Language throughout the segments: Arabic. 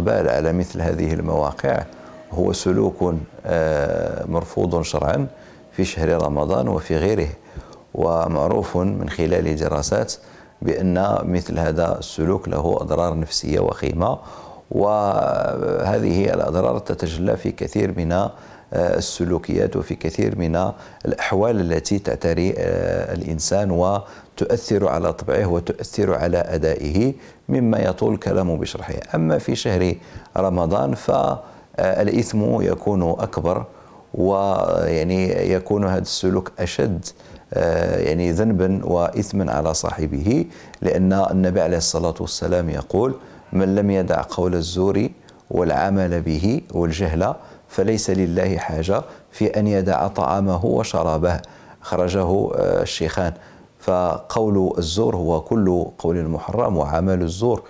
الإقبال على مثل هذه المواقع هو سلوك آه، مرفوض شرعا في شهر رمضان وفي غيره ومعروف من خلال دراسات بأن مثل هذا السلوك له أضرار نفسية وخيمة وهذه الأضرار تتجلى في كثير من السلوكيات وفي كثير من الأحوال التي تعتري آه، الإنسان وتؤثر على طبعه وتؤثر على أدائه مما يطول الكلام بشرحه. أما في شهر رمضان فالإثم يكون أكبر ويعني يكون هذا السلوك أشد آه، يعني ذنبا وإثما على صاحبه لأن النبي عليه الصلاة والسلام يقول من لم يدع قول الزور والعمل به والجهل فليس لله حاجة في أن يدع طعامه وشرابه. خرجه آه، الشيخان. فقول الزور هو كل قول محرم وعمل الزور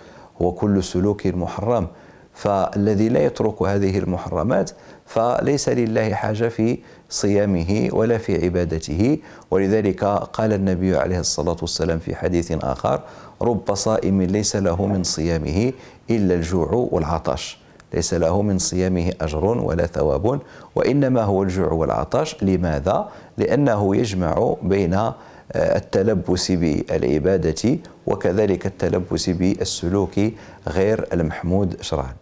هو كل سلوك محرم فالذي لا يترك هذه المحرمات فليس لله حاجة في صيامه ولا في عبادته. ولذلك قال النبي عليه الصلاة والسلام في حديث آخر رب صائم ليس له من صيامه إلا الجوع والعطش. ليس له من صيامه أجر ولا ثواب وإنما هو الجوع والعطش لماذا؟ لأنه يجمع بين آه، التلبس بالعبادة وكذلك التلبس بالسلوك غير المحمود شرعا